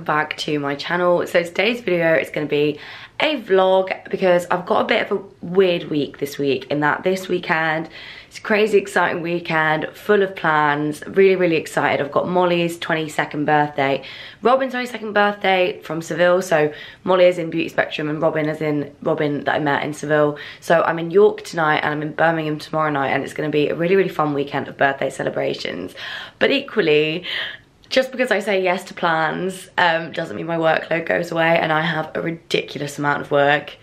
welcome back to my channel. So today's video is going to be a vlog because I've got a bit of a weird week this week in that this weekend it's a crazy exciting weekend full of plans really really excited. I've got Molly's 22nd birthday Robin's 22nd birthday from Seville. So Molly is in Beauty Spectrum and Robin is in Robin that I met in Seville. So I'm in York tonight and I'm in Birmingham tomorrow night and it's going to be a really really fun weekend of birthday celebrations. But equally just because I say yes to plans um, doesn't mean my workload goes away and I have a ridiculous amount of work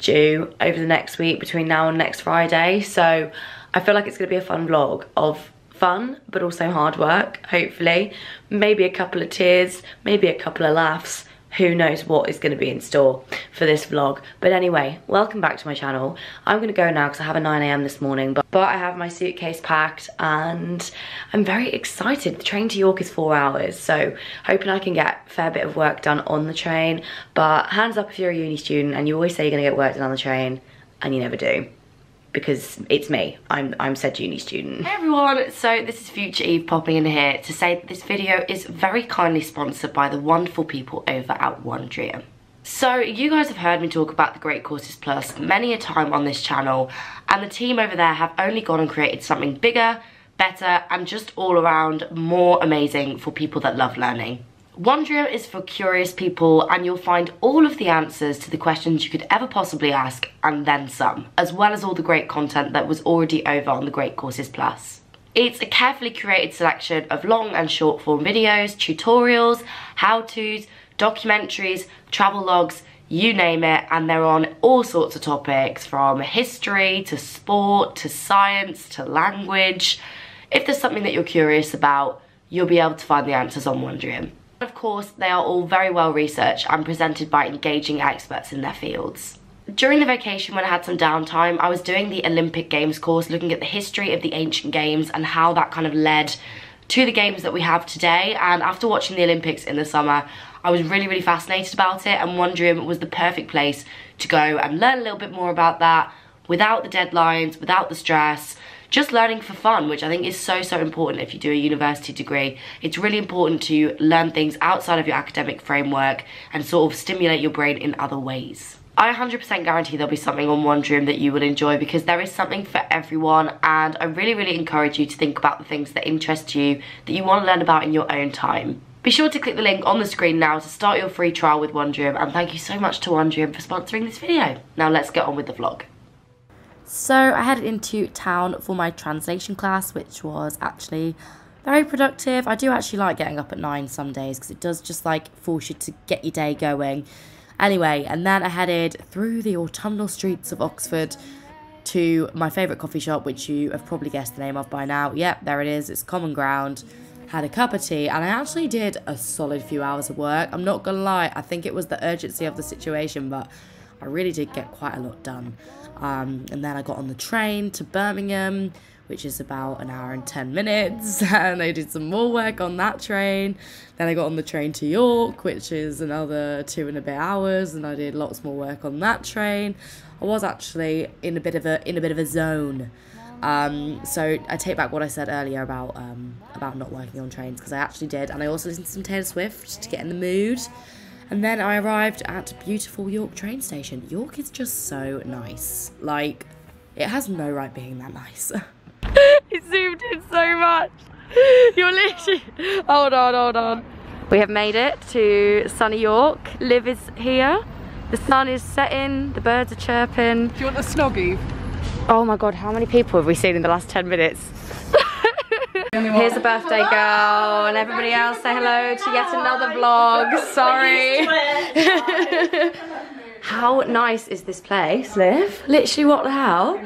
due over the next week between now and next Friday. So I feel like it's gonna be a fun vlog of fun, but also hard work, hopefully. Maybe a couple of tears, maybe a couple of laughs, who knows what is going to be in store for this vlog. But anyway, welcome back to my channel. I'm going to go now because I have a 9am this morning, but, but I have my suitcase packed and I'm very excited. The train to York is four hours, so hoping I can get a fair bit of work done on the train. But hands up if you're a uni student and you always say you're going to get work done on the train and you never do because it's me. I'm, I'm said uni student. Hey everyone, so this is Future Eve popping in here to say that this video is very kindly sponsored by the wonderful people over at Wondrium. So you guys have heard me talk about the Great Courses Plus many a time on this channel and the team over there have only gone and created something bigger, better and just all around more amazing for people that love learning. Wondrium is for curious people and you'll find all of the answers to the questions you could ever possibly ask and then some, as well as all the great content that was already over on the Great Courses Plus. It's a carefully curated selection of long and short form videos, tutorials, how-tos, documentaries, travel logs, you name it, and they're on all sorts of topics from history to sport to science to language. If there's something that you're curious about, you'll be able to find the answers on Wondrium. Of course, they are all very well researched and presented by engaging experts in their fields. During the vacation when I had some downtime, I was doing the Olympic Games course looking at the history of the ancient games and how that kind of led to the games that we have today and after watching the Olympics in the summer I was really really fascinated about it and Wondrium was the perfect place to go and learn a little bit more about that without the deadlines, without the stress just learning for fun, which I think is so, so important if you do a university degree. It's really important to learn things outside of your academic framework and sort of stimulate your brain in other ways. I 100% guarantee there'll be something on Wondrium that you will enjoy because there is something for everyone and I really, really encourage you to think about the things that interest you, that you want to learn about in your own time. Be sure to click the link on the screen now to start your free trial with Wondrium and thank you so much to Wondrium for sponsoring this video. Now let's get on with the vlog. So I headed into town for my translation class, which was actually very productive. I do actually like getting up at 9 some days because it does just like force you to get your day going. Anyway, and then I headed through the autumnal streets of Oxford to my favourite coffee shop, which you have probably guessed the name of by now. Yep, there it is, it's Common Ground. Had a cup of tea, and I actually did a solid few hours of work. I'm not gonna lie, I think it was the urgency of the situation, but I really did get quite a lot done. Um, and then I got on the train to Birmingham, which is about an hour and 10 minutes, and I did some more work on that train. Then I got on the train to York, which is another two and a bit hours, and I did lots more work on that train. I was actually in a bit of a in a bit of a zone. Um, so I take back what I said earlier about um, about not working on trains because I actually did, and I also listened to some Taylor Swift to get in the mood. And then I arrived at beautiful York train station. York is just so nice. Like, it has no right being that nice. it zoomed in so much. You're literally... Hold on, hold on. We have made it to sunny York. Liv is here. The sun is setting, the birds are chirping. Do you want a snoggy? Oh my god, how many people have we seen in the last 10 minutes? Here's a birthday girl and everybody else say hello to yet another vlog. Sorry. How nice is this place, Liv? Literally what the hell?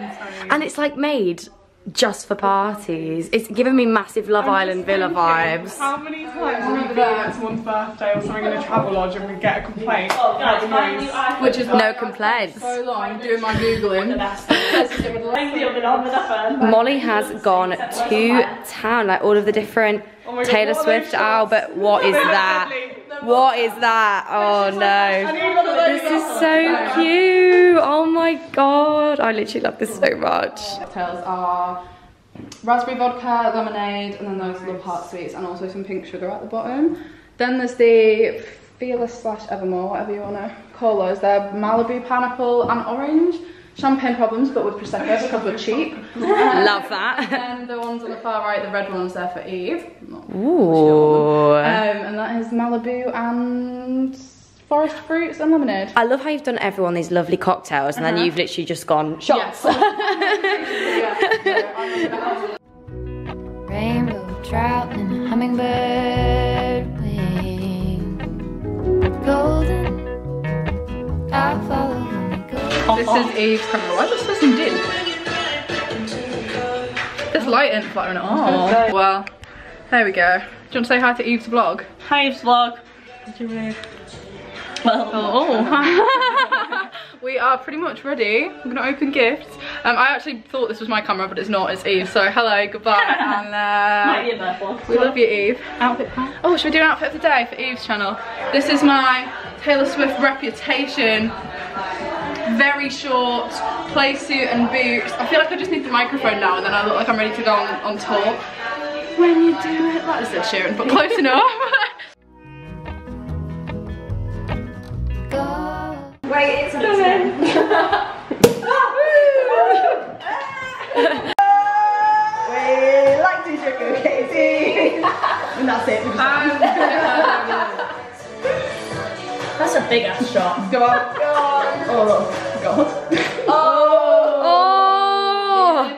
And it's like made just for parties. It's giving me massive Love Island villa vibes. How many times are we there at someone's birthday or something in a travel lodge and we get a complaint about the? Which is no complaints. So long doing my googling. Molly has gone to town, like all of the different Oh God, Taylor Swift album. What is that? What is that? Oh no. This is so cute. Oh my god. I literally love this so much. Cocktails are raspberry vodka, lemonade, and then those little heart sweets, and also some pink sugar at the bottom. Then there's the Fearless slash Evermore, whatever you want to call those. They're Malibu pineapple and orange. Champagne problems, but with prosecco because we're cheap. Love that. And the ones on the far right, the red ones, there for Eve. Ooh. Um, and that is Malibu and forest fruits and lemonade. I love how you've done everyone these lovely cocktails and then you've literally just gone shots. Rainbow trout and hummingbird This is Eve's camera. Why does this person dim? This light ain't flattering at all. Well, there we go. Do you want to say hi to Eve's vlog? Hi, Eve's vlog. Well, Oh, we are pretty much ready. We're gonna open gifts. Um, I actually thought this was my camera, but it's not. It's Eve. So hello, goodbye, and might uh, be a we love you, Eve. Outfit pack. Oh, should we do an outfit of the day for Eve's channel? This is my Taylor Swift reputation. Very short, play suit and boots. I feel like I just need the microphone now and then I look like I'm ready to go on, on tour. When you do it, that is Ed Sheeran, but close enough. Wait, it's Go. Um, that's a big ass shot. go on, go on. Oh, God. Oh!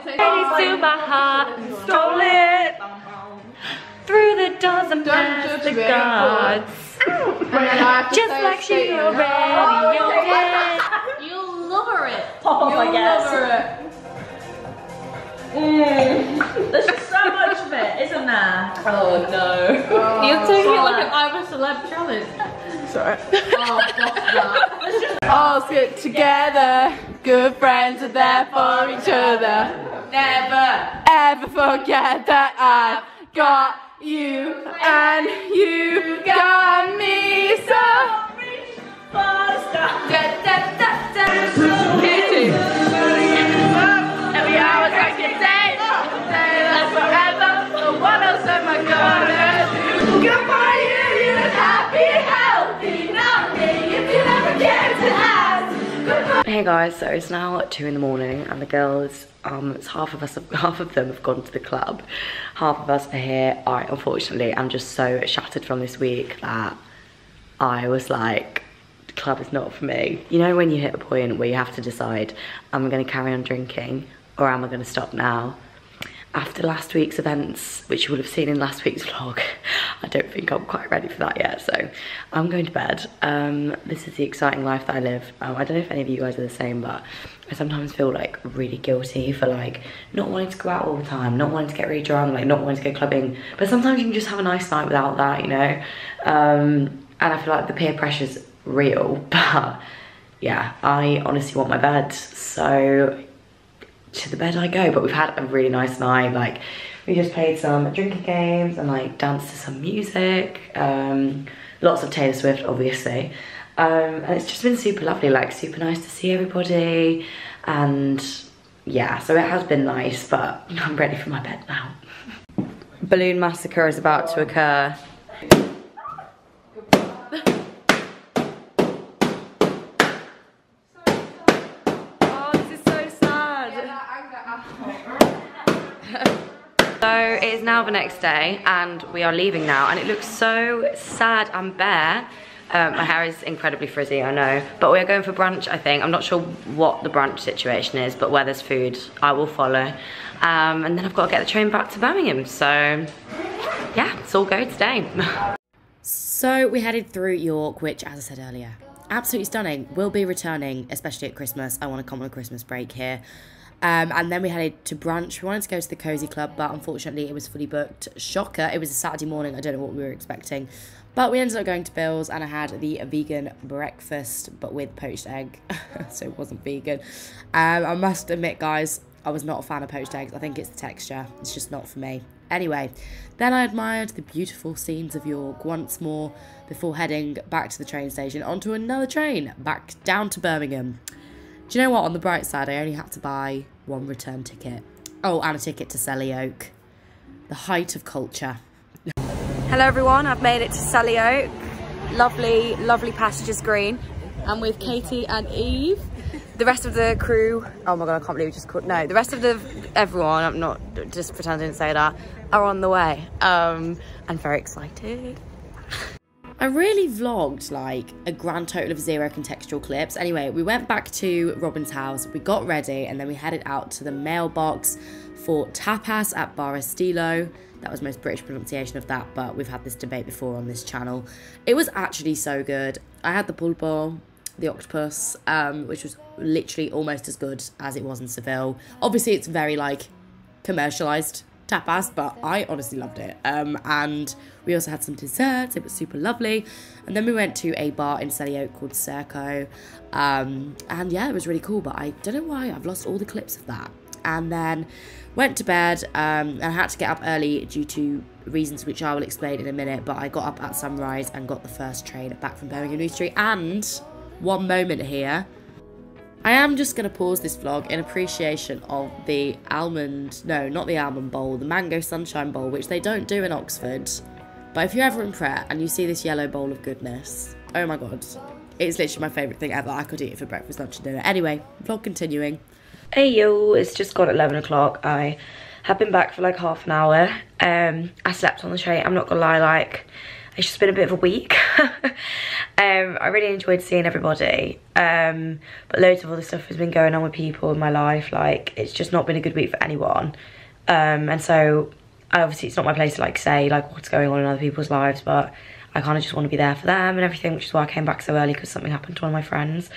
Hey, to my heart and stole it through the doors and past judge the me. guards. Just like she already oh, did. You lover it. Oh, Pop I guess. it. Mm. There's just so much of it, isn't there? Oh no. You're taking it oh. like an I'm a celeb challenge. Sorry. Oh, All sit together, good friends are there for each other. Never ever forget that I've got you and you got me so. Da, da, da, da. Every hour's like a day, day lasts forever. The one else am I gonna do? Goodbye, Hey guys, so it's now two in the morning and the girls, um, it's half of us, half of them have gone to the club. Half of us are here. I unfortunately I'm just so shattered from this week that I was like, club is not for me. You know when you hit a point where you have to decide, am I gonna carry on drinking or am I gonna stop now? After last week's events, which you will have seen in last week's vlog, I don't think I'm quite ready for that yet, so I'm going to bed. Um, this is the exciting life that I live. Um, I don't know if any of you guys are the same, but I sometimes feel like really guilty for like not wanting to go out all the time, not wanting to get really drunk, like not wanting to go clubbing. But sometimes you can just have a nice night without that, you know? Um, and I feel like the peer pressure's real, but yeah, I honestly want my bed. So to the bed I go. But we've had a really nice night. Like we just played some drinking games and like danced to some music. Um, lots of Taylor Swift, obviously. Um, and it's just been super lovely. Like super nice to see everybody. And yeah, so it has been nice. But I'm ready for my bed now. Balloon massacre is about to occur. Oh, this is so sad. So it is now the next day and we are leaving now and it looks so sad and bare. Um, my hair is incredibly frizzy, I know. But we are going for brunch, I think. I'm not sure what the brunch situation is, but where there's food, I will follow. Um, and then I've got to get the train back to Birmingham. So yeah, it's all go today. So we headed through York, which, as I said earlier, absolutely stunning. We'll be returning, especially at Christmas. I want to come on a Christmas break here. Um, and then we headed to brunch. We wanted to go to the Cozy Club, but unfortunately it was fully booked. Shocker, it was a Saturday morning. I don't know what we were expecting. But we ended up going to Bill's and I had the vegan breakfast, but with poached egg. so it wasn't vegan. Um, I must admit, guys, I was not a fan of poached eggs. I think it's the texture. It's just not for me. Anyway, then I admired the beautiful scenes of York once more before heading back to the train station onto another train back down to Birmingham. Do you know what? On the bright side, I only had to buy one return ticket. Oh, and a ticket to Selly Oak. The height of culture. Hello everyone, I've made it to Selly Oak. Lovely, lovely passages green. I'm with Katie and Eve. The rest of the crew, oh my god, I can't believe we just called, no, the rest of the, everyone, I'm not, just pretending to say that, are on the way. Um, I'm very excited. I really vlogged like a grand total of zero contextual clips. Anyway, we went back to Robin's house, we got ready, and then we headed out to the mailbox for tapas at Bar Estilo. That was most British pronunciation of that, but we've had this debate before on this channel. It was actually so good. I had the pulpo, the octopus, um, which was literally almost as good as it was in Seville. Obviously, it's very like commercialized tapas, but I honestly loved it. Um, and we also had some desserts. It was super lovely. And then we went to a bar in Selly Oak called Circo. Um, and yeah, it was really cool. But I don't know why I've lost all the clips of that. And then went to bed um, and I had to get up early due to reasons which I will explain in a minute. But I got up at sunrise and got the first train back from Birmingham New Street. And one moment here. I am just going to pause this vlog in appreciation of the almond, no, not the almond bowl, the mango sunshine bowl, which they don't do in Oxford. But if you're ever in Pret and you see this yellow bowl of goodness, oh my god, it's literally my favourite thing ever. I could eat it for breakfast, lunch and dinner. Anyway, vlog continuing. Hey yo, it's just got 11 o'clock. I have been back for like half an hour. Um, I slept on the train, I'm not gonna lie, like, it's just been a bit of a week. um, I really enjoyed seeing everybody. Um, but loads of other stuff has been going on with people in my life. Like, it's just not been a good week for anyone. Um, and so, obviously, it's not my place to like say like what's going on in other people's lives, but I kind of just want to be there for them and everything, which is why I came back so early because something happened to one of my friends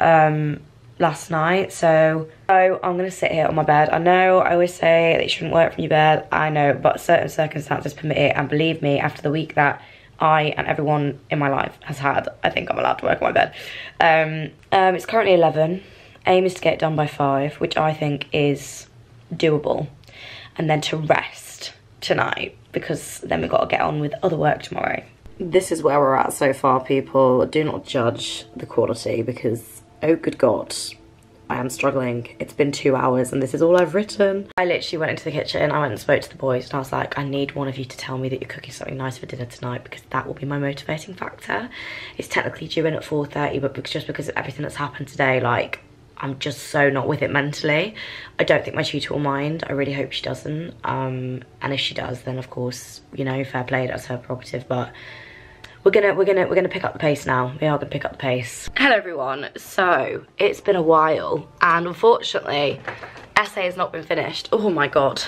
um, last night. So, so I'm gonna sit here on my bed. I know I always say that you shouldn't work from your bed. I know, but certain circumstances permit it. And believe me, after the week that I and everyone in my life has had. I think I'm allowed to work on my bed. Um, um, it's currently 11. Aim is to get done by 5, which I think is doable. And then to rest tonight, because then we've got to get on with other work tomorrow. This is where we're at so far, people. Do not judge the quality, because, oh good God, I am struggling. It's been two hours and this is all I've written. I literally went into the kitchen, I went and spoke to the boys and I was like, I need one of you to tell me that you're cooking something nice for dinner tonight because that will be my motivating factor. It's technically due in at 4.30 but just because of everything that's happened today, like I'm just so not with it mentally. I don't think my tutor will mind. I really hope she doesn't. Um, and if she does, then of course, you know, fair play, that's her prerogative. But we're gonna we're gonna we're gonna pick up the pace now. We are gonna pick up the pace. Hello everyone. So it's been a while and unfortunately essay has not been finished. Oh my god.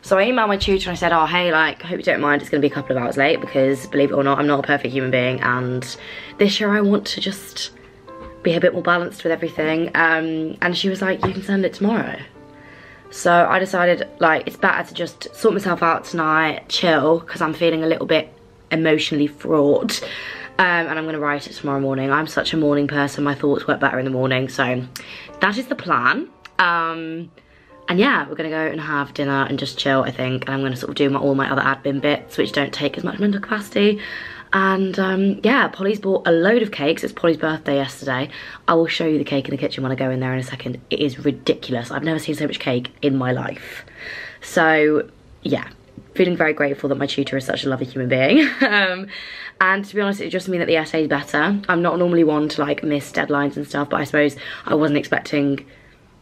So I emailed my tutor and I said, oh, hey, like, I hope you don't mind, it's gonna be a couple of hours late because, believe it or not, I'm not a perfect human being and this year I want to just be a bit more balanced with everything. Um, and she was like, you can send it tomorrow. So I decided, like, it's better to just sort myself out tonight, chill, because I'm feeling a little bit emotionally fraught. Um, and I'm going to write it tomorrow morning. I'm such a morning person. My thoughts work better in the morning. So that is the plan. Um, and yeah, we're going to go and have dinner and just chill, I think. And I'm going to sort of do my, all my other admin bits, which don't take as much mental capacity. And um, yeah, Polly's bought a load of cakes. It's Polly's birthday yesterday. I will show you the cake in the kitchen when I go in there in a second. It is ridiculous. I've never seen so much cake in my life. So yeah, feeling very grateful that my tutor is such a lovely human being. um, and to be honest, it just means that the essay is better. I'm not normally one to like miss deadlines and stuff, but I suppose I wasn't expecting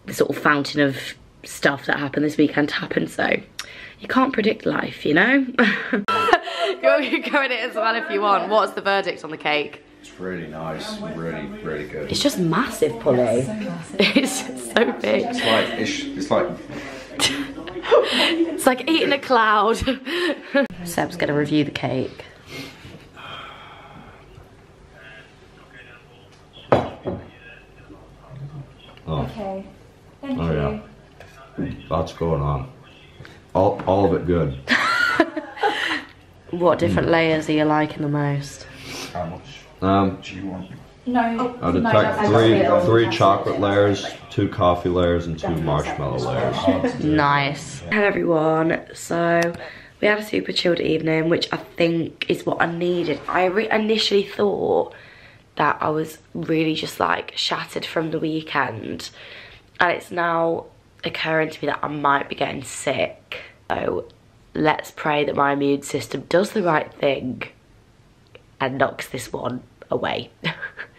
the sort of fountain of stuff that happened this weekend to happen, so you can't predict life, you know? you can go in it as well if you want. What's the verdict on the cake? It's really nice, really, really good. It's just massive, Polly. It's so big. It's like it's, it's like It's like eating a cloud. Seb's gonna review the cake. oh, Okay. Thank oh you. yeah, lots going on. All all of it good. What different layers are you liking the most? How much Um, do you want? No. I would no, detect that's three okay. three chocolate layers, two coffee layers, and two marshmallow layers. Nice. Hello everyone. So we had a super chilled evening, which I think is what I needed. I re initially thought that I was really just like shattered from the weekend. And it's now occurring to me that I might be getting sick. So let's pray that my immune system does the right thing and knocks this one away.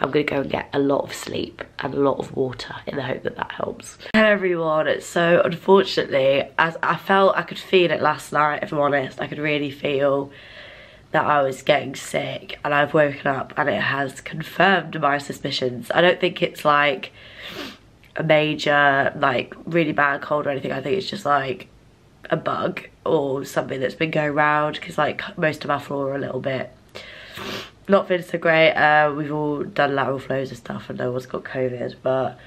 I'm gonna go and get a lot of sleep and a lot of water in the hope that that helps. Hello everyone, so unfortunately, as I felt, I could feel it last night if I'm honest, I could really feel that I was getting sick and I've woken up and it has confirmed my suspicions. I don't think it's like a major, like really bad cold or anything, I think it's just like a bug or something that's been going around because like most of our floor are a little bit not feeling so great. Uh, we've all done lateral flows and stuff and no one's got COVID, but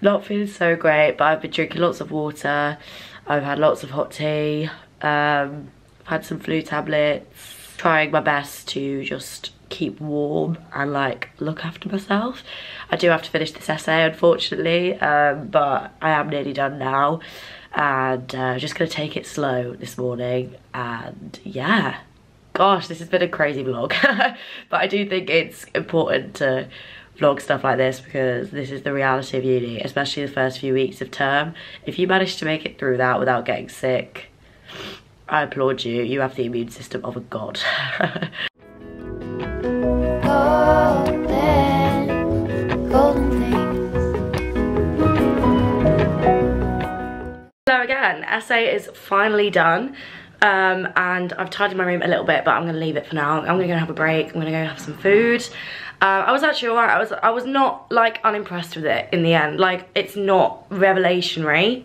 not feeling so great. But I've been drinking lots of water. I've had lots of hot tea. Um, I've had some flu tablets. Trying my best to just keep warm and like look after myself. I do have to finish this essay unfortunately, um, but I am nearly done now. And uh, just gonna take it slow this morning and yeah gosh, this has been a crazy vlog. but I do think it's important to vlog stuff like this because this is the reality of uni, especially the first few weeks of term. If you manage to make it through that without getting sick, I applaud you. You have the immune system of a god. Golden, golden things. Hello again, essay is finally done. Um, and I've tidied my room a little bit, but I'm gonna leave it for now. I'm gonna go have a break. I'm gonna go have some food. Um, I was actually alright. I was I was not like unimpressed with it in the end. Like it's not revelationary,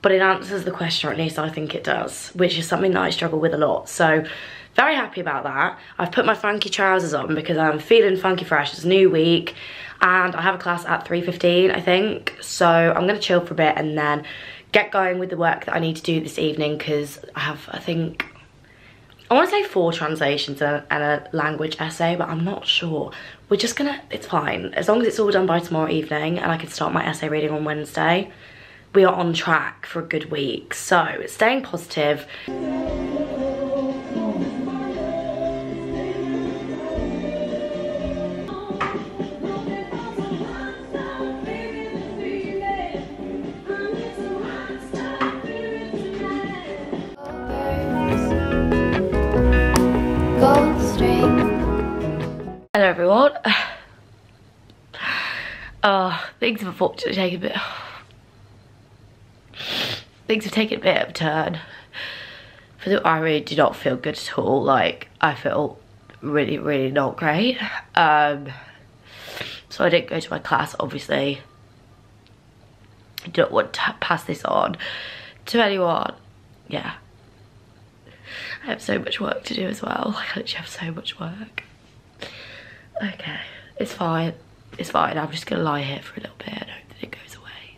but it answers the question, or at least I think it does, which is something that I struggle with a lot. So very happy about that. I've put my funky trousers on because I'm feeling funky fresh. It's new week and I have a class at 3.15 I think. So I'm gonna chill for a bit and then get going with the work that I need to do this evening because I have, I think, I want to say four translations and a, language essay, but I'm not sure. We're just gonna, it's fine. As long as it's all done by tomorrow evening and I can start my essay reading on Wednesday, we are on track for a good week. So, staying positive. Things have unfortunately taken a bit... Things have taken a bit of a turn. For the, I really do not feel good at all. Like, I feel really, really not great. Um, so I didn't go to my class, obviously. I don't want to pass this on to anyone. Yeah. I have so much work to do as well. I literally have so much work. Okay, it's fine. It's fine. I'm just gonna lie here for a little bit and hope that it goes away.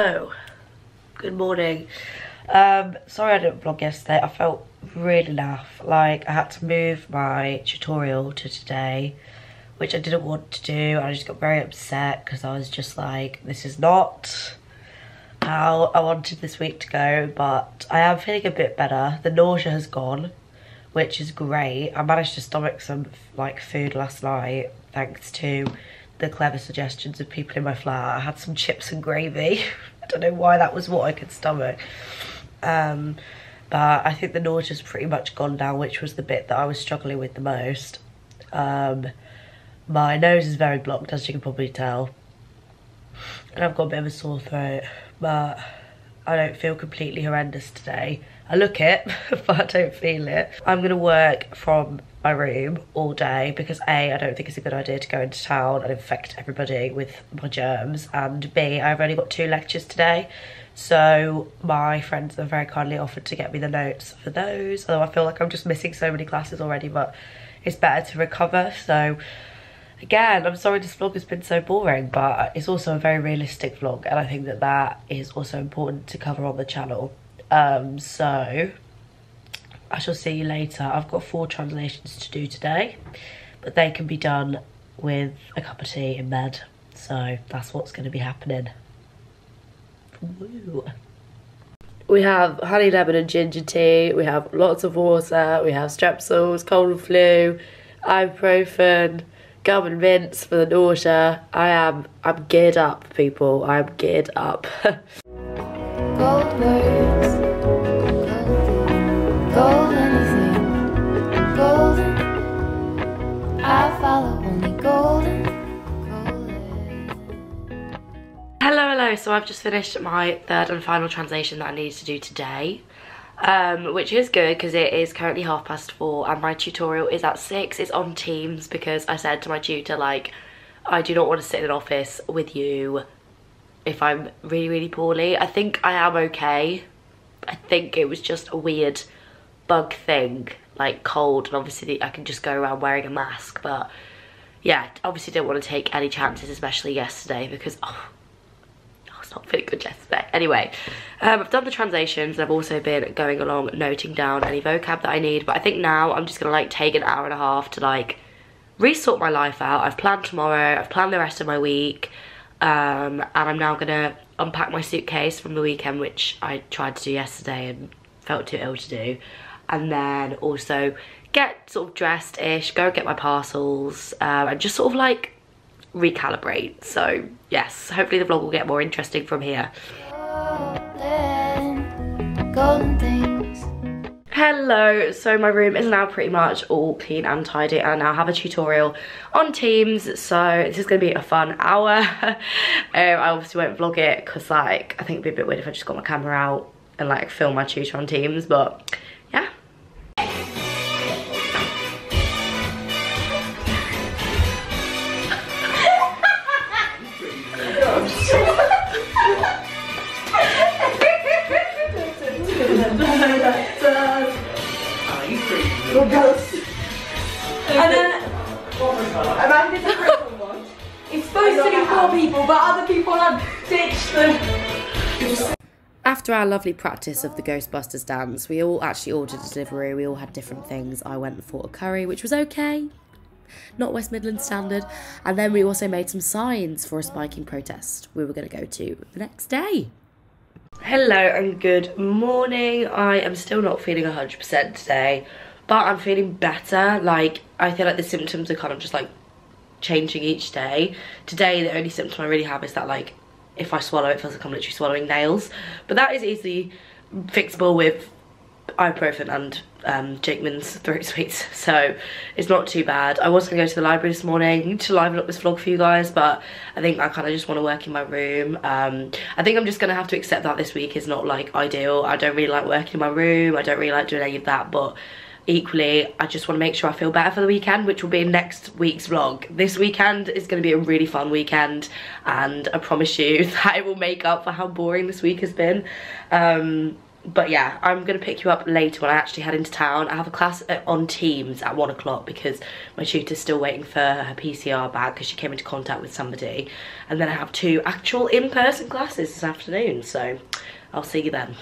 So, good morning. Um, sorry I didn't vlog yesterday. I felt really naff. Like I had to move my tutorial to today, which I didn't want to do. I just got very upset because I was just like, this is not how I wanted this week to go, but I am feeling a bit better. The nausea has gone, which is great. I managed to stomach some like food last night thanks to the clever suggestions of people in my flat. I had some chips and gravy. I don't know why that was what I could stomach. Um, but I think the nausea's pretty much gone down, which was the bit that I was struggling with the most. Um, my nose is very blocked, as you can probably tell. And I've got a bit of a sore throat, but I don't feel completely horrendous today. I look it, but I don't feel it. I'm gonna work from my room all day because A, I don't think it's a good idea to go into town and infect everybody with my germs, and B, I've only got two lectures today. So my friends have very kindly offered to get me the notes for those, although I feel like I'm just missing so many classes already, but it's better to recover, so again i'm sorry this vlog has been so boring but it's also a very realistic vlog and i think that that is also important to cover on the channel um so i shall see you later i've got four translations to do today but they can be done with a cup of tea in bed so that's what's going to be happening Woo. We have honey, lemon and ginger tea. We have lots of water. We have strepsils, cold and flu, ibuprofen, gum and mints for the nausea. I am, I'm geared up, people. I'm geared up. Gold words, Hello, hello. So I've just finished my third and final translation that I needed to do today. Um, which is good because it is currently half past four and my tutorial is at six. It's on Teams because I said to my tutor, like, I do not want to sit in an office with you if I'm really, really poorly. I think I am okay. I think it was just a weird bug thing, like cold, and obviously I can just go around wearing a mask, but yeah, obviously don't want to take any chances, especially yesterday, because oh, not feeling good yesterday. Anyway, um, I've done the translations, and I've also been going along noting down any vocab that I need, but I think now I'm just gonna like take an hour and a half to like resort my life out. I've planned tomorrow, I've planned the rest of my week, um, and I'm now gonna unpack my suitcase from the weekend, which I tried to do yesterday and felt too ill to do, and then also get sort of dressed-ish, go get my parcels, um, and just sort of like recalibrate. So yes, hopefully the vlog will get more interesting from here. Hello, so my room is now pretty much all clean and tidy and I now have a tutorial on Teams, so this is going to be a fun hour. um, I obviously won't vlog it because like, I think it'd be a bit weird if I just got my camera out and like film my tutor on Teams, but yeah. Supposed to be four people, but other people have ditched the. After our lovely practice of the Ghostbusters dance, we all actually ordered a delivery. We all had different things. I went for a curry, which was okay, not West Midlands standard. And then we also made some signs for a spiking protest we were going to go to the next day. Hello and good morning. I am still not feeling 100% today, but I'm feeling better. Like, I feel like the symptoms are kind of just like changing each day. Today, the only symptom I really have is that like if I swallow, it feels like I'm literally swallowing nails. But that is easily fixable with ibuprofen and um, Jakeman's throat sweets, so it's not too bad. I was gonna go to the library this morning to liven up this vlog for you guys, but I think I kind of just want to work in my room. Um, I think I'm just gonna have to accept that this week is not like ideal. I don't really like working in my room. I don't really like doing any of that, but equally I just want to make sure I feel better for the weekend which will be in next week's vlog. This weekend is going to be a really fun weekend and I promise you that it will make up for how boring this week has been. Um, but yeah, I'm going to pick you up later when I actually head into town. I have a class uh, on Teams at one o'clock because my tutor's still waiting for her PCR back because she came into contact with somebody. And then I have two actual in-person classes this afternoon, so I'll see you then.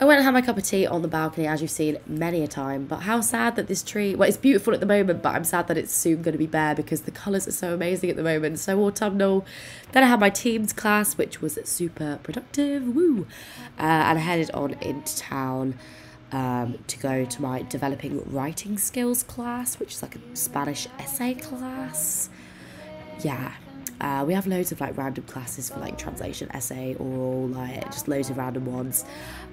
I went and had my cup of tea on the balcony, as you've seen many a time. But how sad that this tree, well, it's beautiful at the moment, but I'm sad that it's soon going to be bare because the colours are so amazing at the moment, so autumnal. Then I had my teams class, which was super productive, woo! Uh, and I headed on into town um, to go to my developing writing skills class, which is like a Spanish essay class. Yeah, uh, we have loads of like random classes for like translation, essay, oral, like just loads of random ones.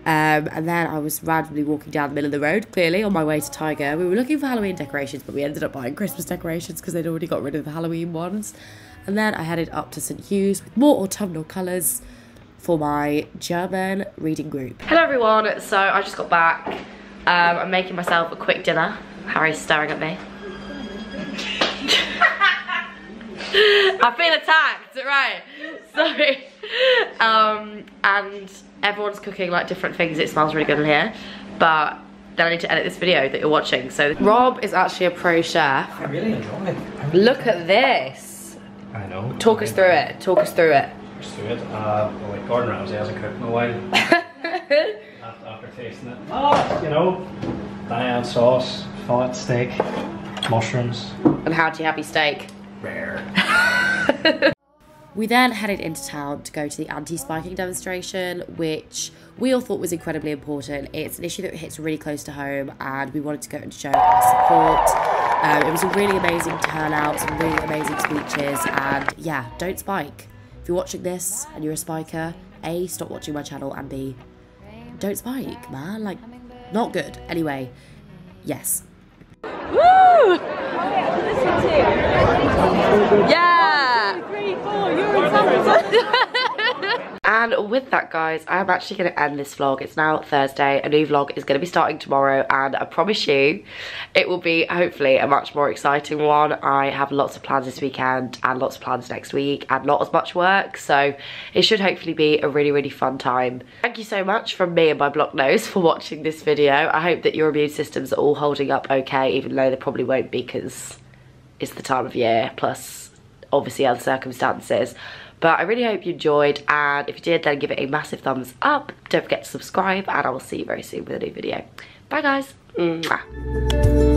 Um, and then I was randomly walking down the middle of the road, clearly on my way to Tiger. We were looking for Halloween decorations, but we ended up buying Christmas decorations because they'd already got rid of the Halloween ones. And then I headed up to St Hugh's with more autumnal colours for my German reading group. Hello everyone, so I just got back. Um, I'm making myself a quick dinner. Harry's staring at me. I feel attacked, right? Sorry. Um, and everyone's cooking like different things. It smells really good in here. But then I need to edit this video that you're watching. So Rob is actually a pro chef. I really enjoy it. Really- Look at this. I know. Talk us through it. Talk us through it. Let's do it. Uh, well, like Gordon Ramsay hasn't cooked in a while. after, after tasting it. Oh, you know, Diane sauce, fillet steak, mushrooms. And how do you have your steak? We then headed into town to go to the anti-spiking demonstration, which we all thought was incredibly important. It's an issue that hits really close to home, and we wanted to go and show our support. Um, it was a really amazing turnout, some really amazing speeches, and yeah, don't spike. If you're watching this and you're a spiker, A, stop watching my channel, and B, don't spike, man. Like, not good. Anyway, yes. Woo! Yeah! And with that guys, I'm actually going to end this vlog. It's now Thursday. A new vlog is going to be starting tomorrow and I promise you it will be hopefully a much more exciting one. I have lots of plans this weekend and lots of plans next week and not as much work. So it should hopefully be a really, really fun time. Thank you so much from me and my block nose for watching this video. I hope that your immune systems are all holding up okay, even though they probably won't be because it's the time of year plus obviously other circumstances. But I really hope you enjoyed and if you did then give it a massive thumbs up. Don't forget to subscribe and I will see you very soon with a new video. Bye guys. Mwah.